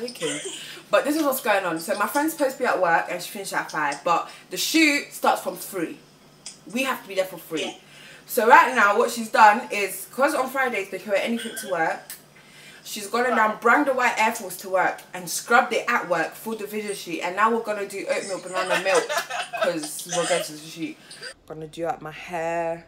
joking. But this is what's going on. So my friend's supposed to be at work and she finished at five, but the shoot starts from three. We have to be there for three. Yeah. So right now, what she's done is because on Fridays they can wear anything to work. She's gone and down Brandon White Air Force to work and scrubbed it at work for the video shoot. And now we're gonna do oatmeal banana milk because we're going to the shoot. Gonna do up my hair,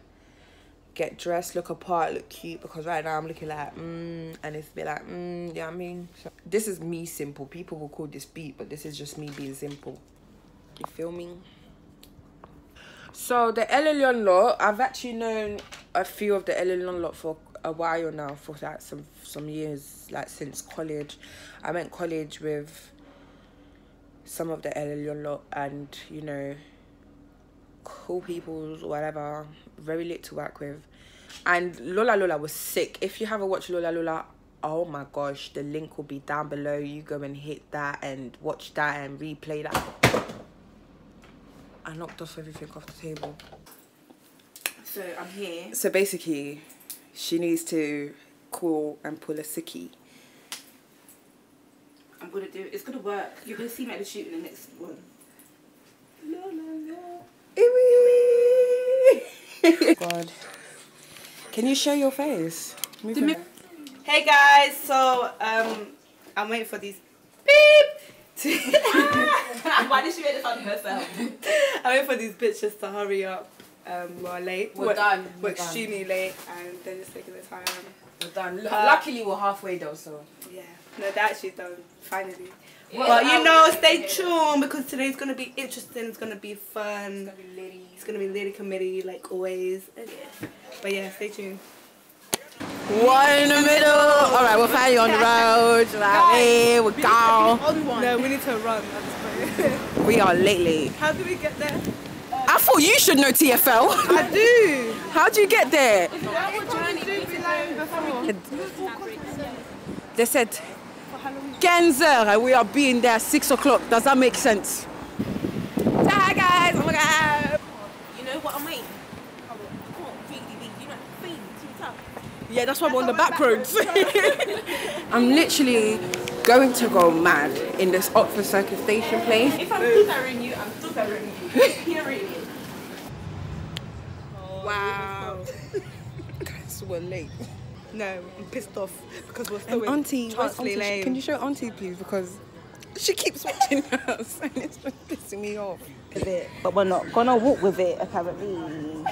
get dressed, look apart, look cute because right now I'm looking like mm, and it's bit like mm, you know I mean. So, this is me simple. People will call this beat, but this is just me being simple. You feel me? So the El Elyon lot, I've actually known a few of the El Elyon lot for a while now, for like some some years, like since college. I went college with some of the El Elyon lot, and you know, cool people, whatever. Very lit to work with, and Lola Lola was sick. If you haven't watched Lola Lola. Oh my gosh, the link will be down below. You go and hit that and watch that and replay that. I knocked off everything off the table. So I'm here. So basically, she needs to call and pull a sickie. I'm gonna do it. It's gonna work. You're gonna see me at the shoot in the next one. La, la, la. God. Can you show your face? Move To me- it. Hey guys, so um, I'm waiting for these beep. To Why did she make the sound herself? I'm waiting for these bitches to hurry up. Um, we're late. We're done. We're, We're done. extremely late, and they're just taking the time. We're done. Lu- Uh, Luckily, we're halfway though, so. Yeah, no, they're actually done finally. Yeah. but you know, stay tuned because today's gonna be interesting. It's gonna be fun. It's gonna be lady committee like always. But yeah, stay tuned. One in the middle. All right, we'll find you on the road. Like, hey, we're gone. No, we need to run at this point. We are late, late. How do we get there? I thought you should know TFL. I do. How'd you get there? They said 15 heures and we are being there at 6 o'clock. Does that make sense? Hi guys, oh my god. You know what I mean? I can't really be, you know, feed too tough. Yeah, that's why I'm on the back roads. I'm literally going to go mad in this Oxford Circus station place. If I'm tutoring you, I'm tutoring you. Period. Wow. Guys, we're late. No, I'm pissed off because we're still And in auntie, where's Chancellery auntie? Lane. Can you show auntie please? Because she keeps watching us and it's just pissing me off. with it, but we're not gonna walk with it apparently.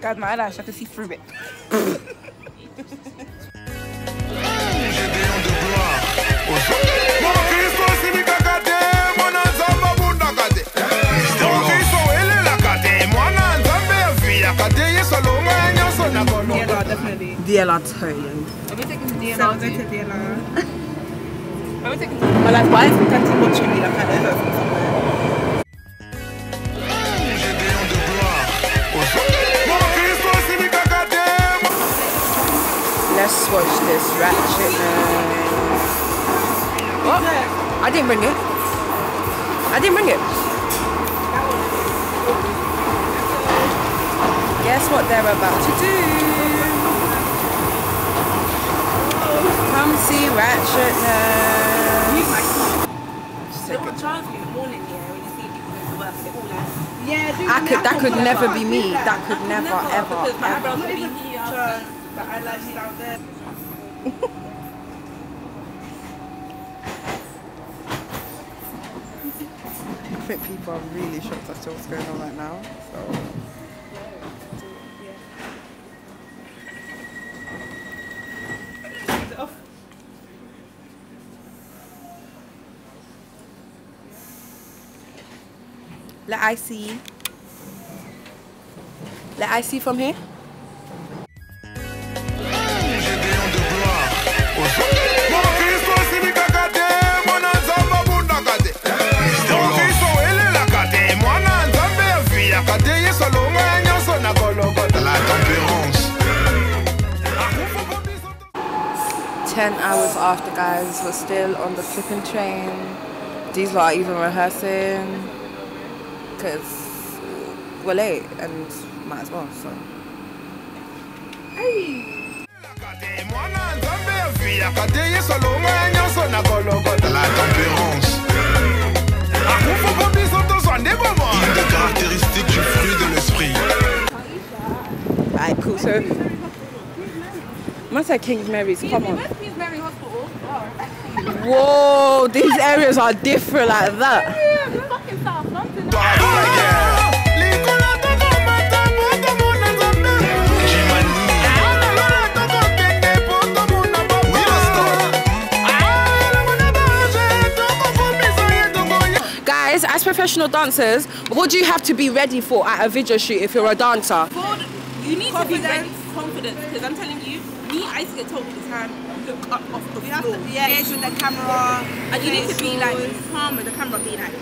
Guys, my eyelash, I can see through it. DLR, definitely. DLR totally. So we're going to DLR. My life, why is the country watching me like I know her from somewhere? Gédéon de gloire aux hommes. Mon Christ simika Let's watch this ratchet man. What? I didn't bring it. I didn't bring it. Guess what they're about to do? Come see Ratchet Man. Someone drives me in the morning, yeah, when you see people going to work, they're all like, yeah, do I could, that could never be me. That could never, ever, because my ever. eyebrows would be here. The eyelashes down there. I think people are really shocked as to what's going on right now. So. Let I see. Let I see from here. 10 hours after, guys, we're still on the flipping train. These lot are even rehearsing because we're late and might as well. So, Kate, mwana nzambe afiya kate yeso longa nyonso na kolokota la tempérance akufoko biso tozwa nde bomo Une des caractéristiques du fruit de l'esprit. Alright, cool. So, must say King Mary's. Come on. Hospital. Whoa, these areas are different like that. Fucking South London. likolo tokomata po tomona nzambe Jimani, alala tokokende po tomona Oui, Rasta. Guys, as professional dancers, what do you have to be ready for at a video shoot if you're a dancer? Forward, you need to be ready confidence because I'm telling you, me, I used to get told all the time, look up off the You have floor. to, yeah, Face- with the camera. and you need to be like calm with the camera, be like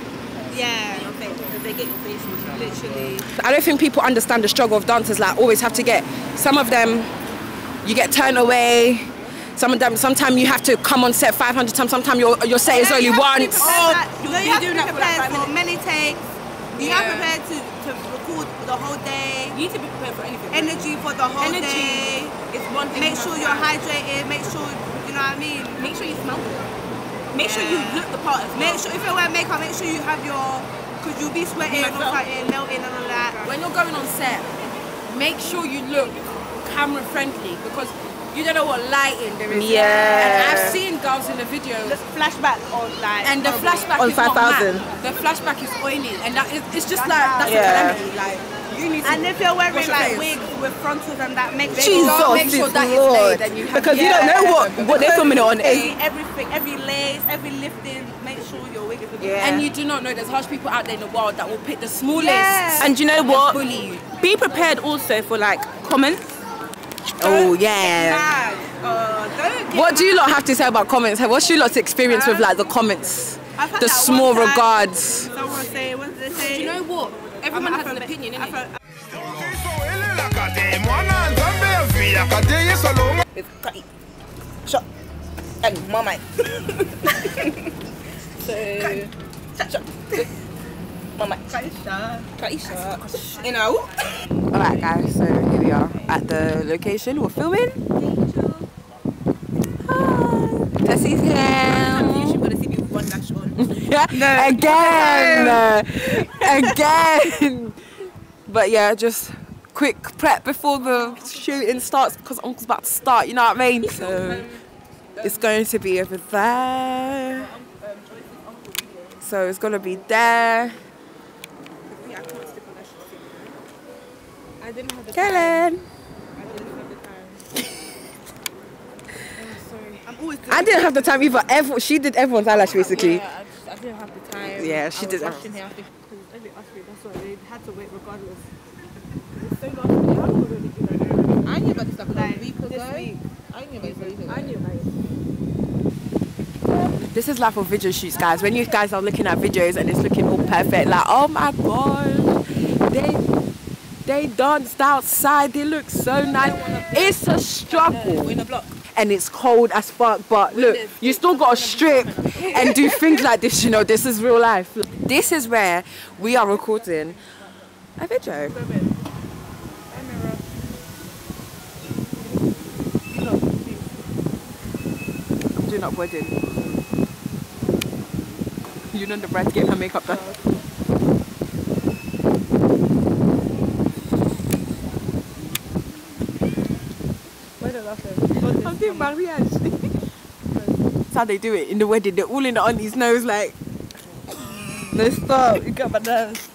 yeah, your face because they get your facials. literally. I don't think people understand the struggle of dancers. Like, always have to get some of them. You get turned away. Some of them. Sometimes you have to come on set 500 times. Sometimes your your set is Yeah, only you have to be once. prepared, like, oh, you- no, you you're have to doing be for like for many takes. You have Yeah. prepared to, to record the whole day. You need to be prepared for anything. Energy for the whole Energy day. is one thing. Make sure you're to hydrated. Make sure you know what I mean. Make sure you smell good. Make sure you look the part. Make sure if you wear makeup, make sure you have your, cause you'll be sweating, Myself. all starting melting and all that. When you're going on set, make sure you look camera friendly because you don't know what lighting there is. Yeah. And I've seen girls in the videos. The flashback on like. And the flashback On is not 5,000. The flashback is oily, and that is, it's just That's like that's Yeah. a calamity. Like you need to. And if you're wearing wash your like face. wigs with frontals and that, make Jesus sure make sure is that is Lord. laid and you have- because you don't know what what they're filming it on. every, everything, every lace, every lifting. Make sure your wig is. Yeah. And you do not know there's harsh people out there in the world that will pick the smallest. Yeah. And you know what? bully you. Be prepared also for like comments. Oh yeah. Mad. Uh, don't get What do you lot have to say about comments? What's your lot's experience with like the comments? I've had The that small one time. regards. Someone say, what did they say? Do you know what? Everyone I've has an opinion, I've innit? heard- tokokisoelela kate mwana nzambe aviya kate yeso longa It's cutty. Shot. And mama. so. Shot. Mama. Cutty shot. You know. Alright guys, so here we are at the location. We're filming. Hi. Tessie's You here. should go to see me one lash on. Yeah, again, again. But yeah, just quick prep before the shooting starts because Uncle's about to start. You know what I mean? So it's going to be over there. So it's gonna be there. I didn't have the Kellen. I'm always I didn't have the time either. Every, she did everyone's eyelash basically. Yeah, I, just, I didn't have the time. Yeah, she I did was that. rushing here. I think Every outfit, that's why they had to wait regardless. It's so long. How long ago did? I knew about this like, Like, a week ago. this week. I knew about this week. I knew about it. This is life of video shoots, guys. When you guys are looking at videos and it's looking all perfect, like oh my god, they they danced outside. They look so nice. It's a struggle. We're in a block. And it's cold as fuck. But look, you still got to strip and do things like this. You know, this is real life. This is where we are recording a video. I'm doing up wedding. You know the bride's getting her makeup done. I'm doing mariage. That's how they do it in the wedding. They're all in the auntie's nose, like. No stop. You got my nerves.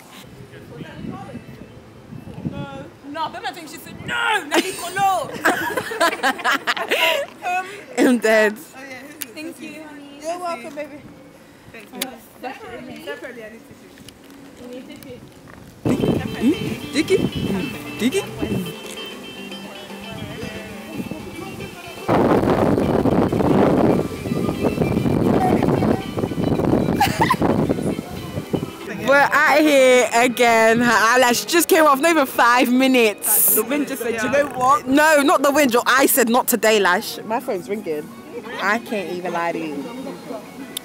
No, but I think she said, no, Nicola. Um, I'm dead. Oh, Thank you, honey. You're welcome, baby. Thank you. Definitely. Definitely, I need tissue. Dicky. Dicky. We're out here again. Her eyelash just came off, not even five minutes. The wind just said, you know what? No, not the wind. Your I said not today, Lash. My phone's ringing. I can't even lie to you.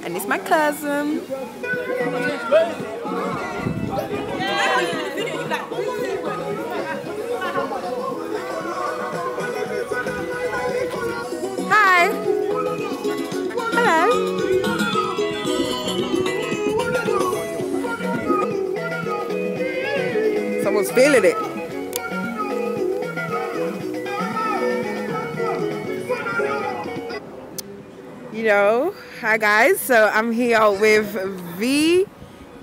And it's my cousin. Hi. Feeling it. You know, hi guys. So I'm here with V,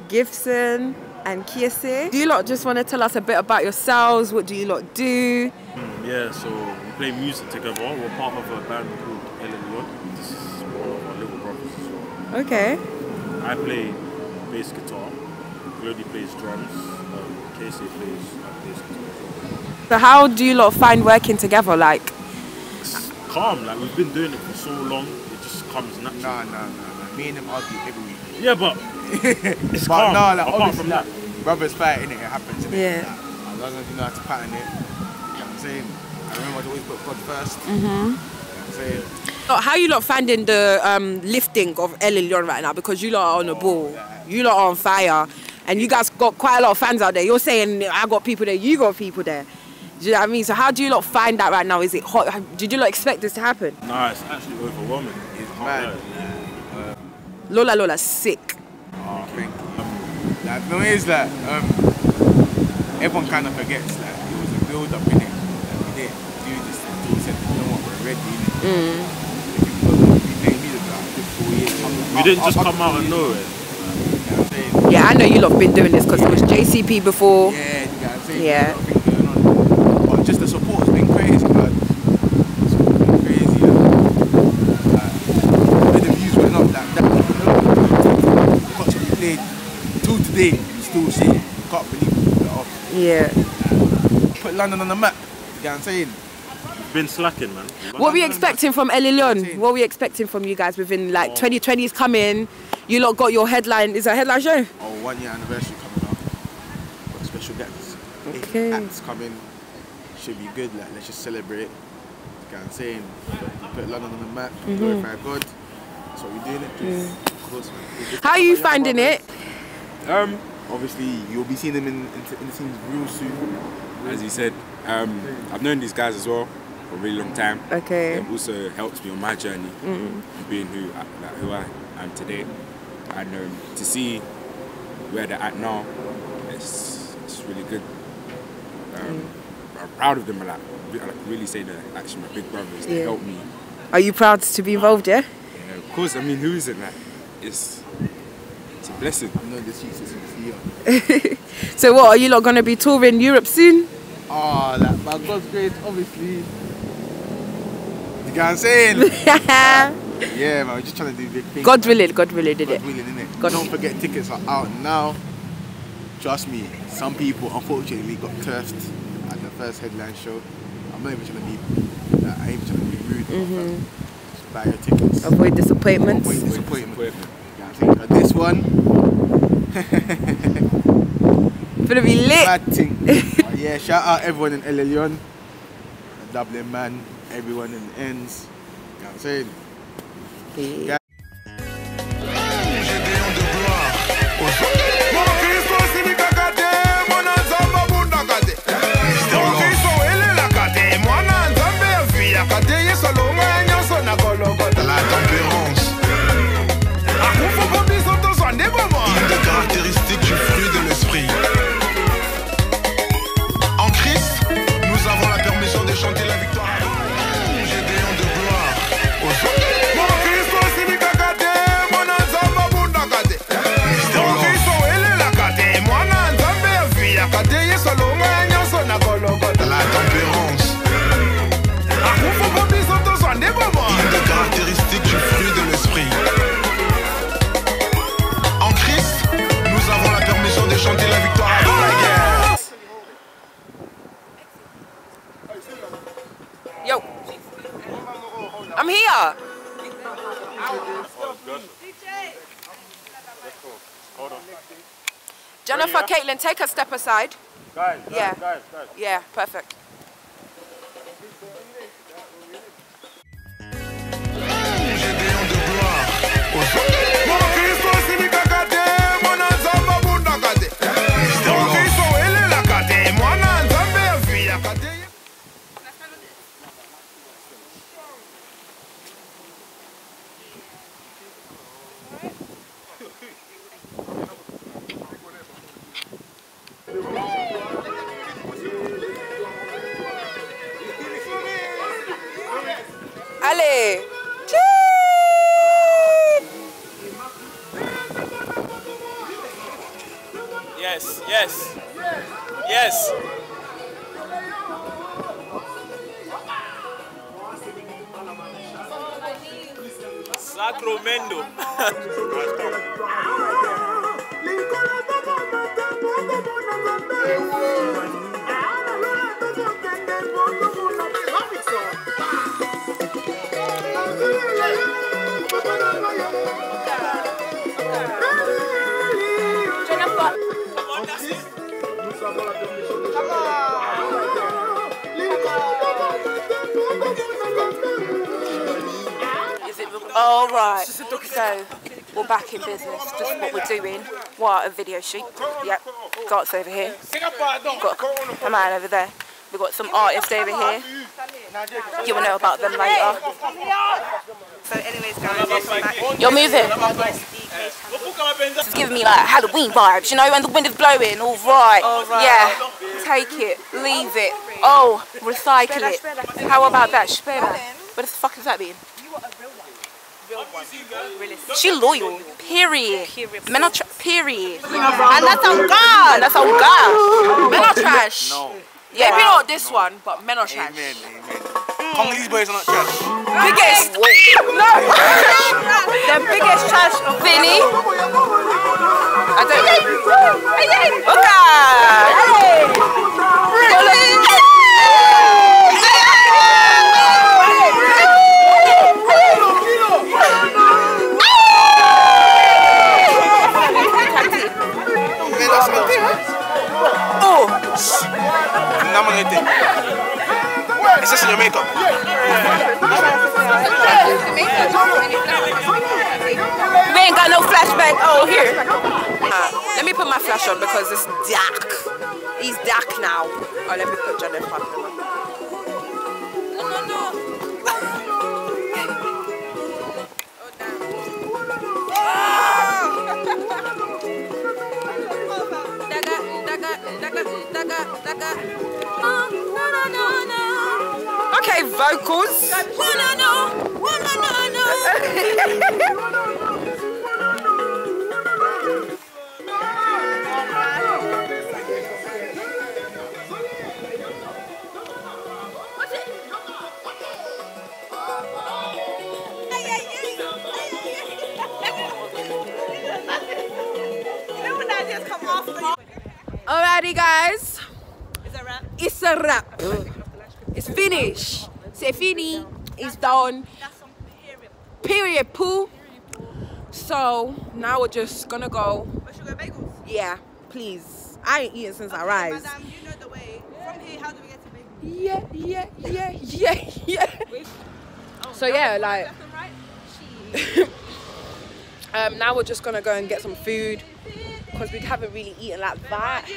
Gibson, and Kiese. Do you lot just want to tell us a bit about yourselves? What do you lot do? Mm, yeah, so we play music together. We're part of a band called El Elyon. This is one of our little brothers as well. Okay. I play bass guitar. Glody plays drums. Casey plays bass guitar. as well. So how do you lot find working together? Like, It's calm. Like we've been doing it for so long, it just comes naturally. Nah, nah, nah, nah. Me and him argue every week. Yeah, but it's but calm. nah, like Apart obviously, from like, that, brothers fighting it, it happens. Innit? Yeah. Like, as long as you know how to pattern it. You know what I'm saying? I remember to always put God 1st Mm-hmm. You know what I'm saying? Oh, how you lot finding the um, lifting of El Elyon right now? Because you lot are on the ball, you lot are on fire, and you guys got quite a lot of fans out there. You're saying I got people there, you got people there. Do you know what I mean? So how do you lot find that right now? Is it hot? Did you lot expect this to happen? nah, it's actually overwhelming. It's Can't mad. Lola Lola sick. Oh, thank you. Like, the way is that um, everyone kind of forgets like it was a build up in it. Like, we didn't do this until we said, you know what, we're ready. Mm. We played music for like good four years. We didn't just Up- up come out of nowhere. You know what I'm saying? Yeah, I know you lot have been doing this because it was JCP before. Yeah, you know what Yeah. There's a lot of things going on. But just the support has been crazy, man. It's been crazy. Like, like, the views went up like that, the concert we played till today, still see it. You can't believe it off. Yeah. Put London on the map. You know what I'm saying? We've been slacking, man. What are we expecting from El Elyon? What are we expecting from you guys within like 2020 is coming? You lot got your headline. Is it a headline show? Our one year anniversary coming up. Got special guests. Okay. Eight acts coming. Should be good. Like, let's just celebrate. You know what I'm saying? Put London on the map. Mm-hmm. Glorify God. That's what we're doing it. Just, of course, man. Just How are you finding it? Um, obviously, you'll be seeing them in, in, in the scenes real soon. as you said, um, I've known these guys as well for a really long time. Okay. It also helps me on my journey Mm. of being who I, like, who I am today. And um, to see where they're at now, it's, it's really good. Um, Mm. I'm proud of them. I like, re- I like really say they're actually my big brothers. They Yeah. help me. Are you proud to be involved? Yeah. Yeah, of course, I mean, who isn't that? It's, it's a blessing. I know this youth is here. So what are you lot gonna be touring Europe soon? Oh, like, by God's grace, obviously. You know what I'm saying? yeah, man, we're just trying to do big things. God willing, God willing, did it? God willing, innit? God Don't forget tickets are out now. Trust me, some people unfortunately got turfed at the first headline show. I'm not even trying to be, like, I ain't trying to be rude. Mm-hmm. Just buy your tickets. Avoid disappointments. Avoid disappointment. You know I'm this one, Gonna be lit. bad thing. But yeah, shout out everyone in El Elyon, Dublin man, everyone in the ends. You know what I'm saying? Yeah. Jennifer, Caitlin, take a step aside. Guys, guys, Yeah. guys, guys. Yeah, perfect. Yes, yes. Yes. Sacramento. All right. So we're back in business. Just what we're doing. What a video shoot. Yep. Got us over here. Got a man over there. We've got some artists over here. You will know about them later. So, anyways, guys. You're moving. It's giving me like Halloween vibes, you know, and the wind is blowing. All right. Yeah. Take it. Leave it. Oh, recycle it. How about that? Spera. What the fuck does that mean? She loyal. Period. Men are tra- period. And that's on God. And that's on God. Men are trash. No. Yeah. Maybe not this one, but men are trash. Amen, amen. Congolese boys are not trash. Biggest. No. the biggest trash of Vinny. I don't know. Okay. Man, that's something. Oh. Namanete. It's just in your makeup. We ain't got no flashback. Oh, here. Uh, let me put my flash on because it's dark. It's dark now. Oh, let me put John in front of him. Okay, vocals. Alrighty, guys. It's a wrap. It's finished. C'est fini. It's done. Period. Poo. So now we're just gonna go. Yeah, please. I ain't eating since I rise. you know the way. From here, how do we get to Bagels? Yeah, yeah, yeah, yeah, yeah. So yeah, like. um, now we're just gonna go and get some food because we haven't really eaten like that.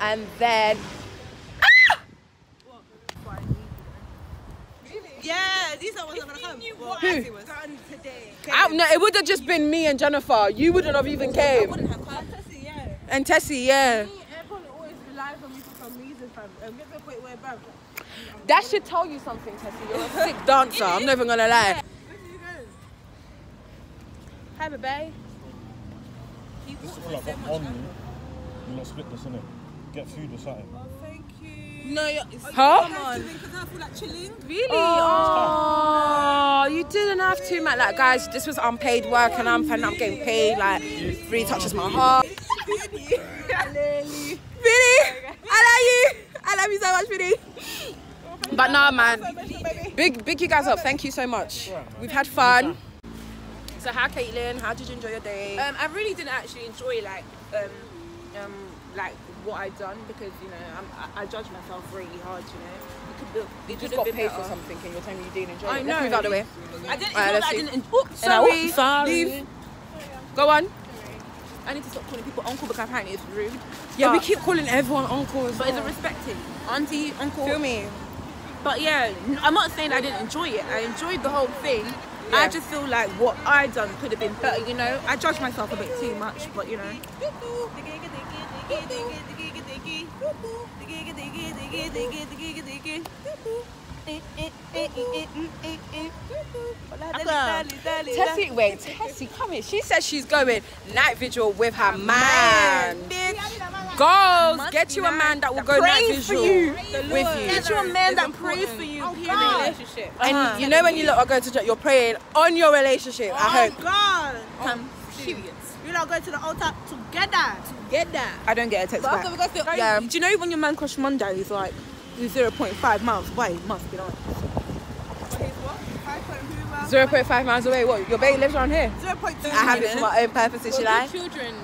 And then Yeah, these are ones that are gonna come. Well, Who? Anthony was. today. I, no, it would have just been me and Jennifer. You wouldn't have even came. And Tessie, yeah. That should tell you something, Tessie. You're a sick dancer. I'm never gonna lie. Hi, baby. Like, on you, you lot split this, innit? Get food or something. No, you're, huh? Come on. Because I feel like chilling. Really? Oh, you didn't have to, man. Like, guys, this was unpaid work, and I'm I'm getting paid. Like, it really touches my heart. Vinny, I love you. I love you so much, Vinny. But nah, man. Big, big you guys up. Thank you so much. We've had fun. So, hi, Caitlin. How did you enjoy your day? Um, I really didn't actually enjoy like um, um, like what I'd done because you know I'm, I, I judge myself really hard. You know, it could have, it you just got paid better. for something, and you're telling me you didn't enjoy I it. know. Let's move out the way. I didn't. Alright, Alright, let's I didn't. Oops, And I- sorry. sorry. Leave. Go on. I need to stop calling people uncle because apparently it's rude. Yeah, we keep calling everyone uncle as But it's a well. respecting auntie, uncle. Feel me? But yeah, I'm not saying I didn't enjoy it. I enjoyed the whole thing. Yeah. I just feel like what I done could have been better. You know, I judge myself a bit too much, but you know. Tessie, wait, Tessie, come here. She says she's going night vigil with her man. Girls, get you a man that will go night prays for vigil you. with you. Get you a man that prays for you. In a relationship. And you know when you lot are going to church, you're praying on your relationship. I hope. God. Um, serious. You lot going to the altar together. Together. I don't get a text But back. after we go to Yeah. Do you know when your man crush Monday, he's like, he's 0.5 miles away, he must be on. Zero point five miles away. What? Your baby lives around here. 0.2. I have it for my own purposes. Should I? Children,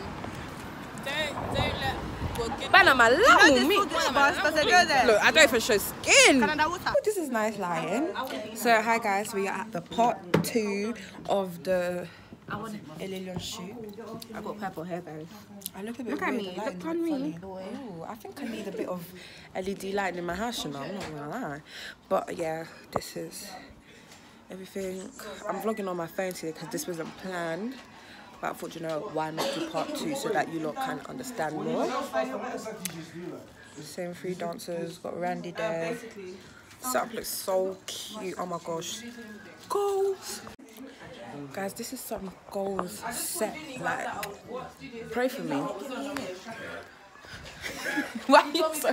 don't don't let. Well, get Man, I'm You know me. food is bus, does it go there? Look, I don't even show skin. Canada water. Oh, this is nice lion. So hi guys, we are at the part two of the El Elyon shoot. I got purple hair, guys. I look a bit Look at weird, me, look at is me. Ooh, I think I need a bit of LED lighting in my house, you know, I'm not gonna lie. But yeah, this is everything. I'm vlogging on my phone today because this wasn't planned. But I thought, you know, why not do part two so that you lot can understand more. Same three dancers, got Randy there. Setup looks so cute. Oh my gosh. Goals. Guys, this is some goals set. Like, pray for me. Why are you so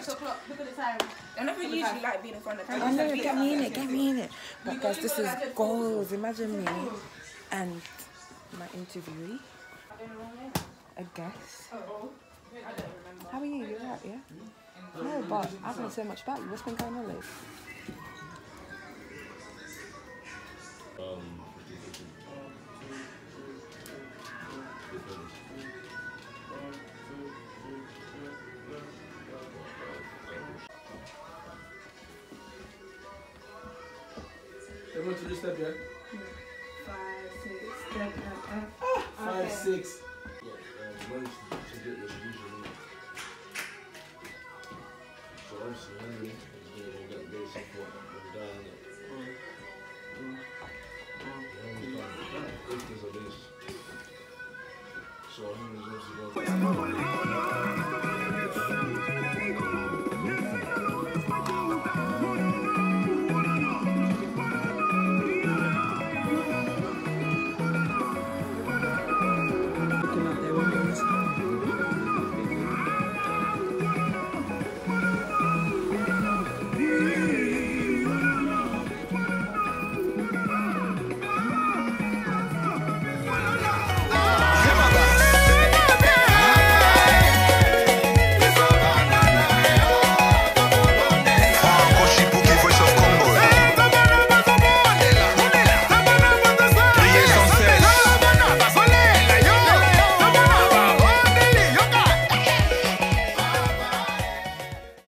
I never usually like being in front of I know, get me in it, get me in it. But guys, this is goals. Imagine me and my interviewee. A guest. How are you? You alright, yeah? No, but I haven't said much about you. What's been going on lately? Um, Everyone to the step, yeah? Five, six. So Sure,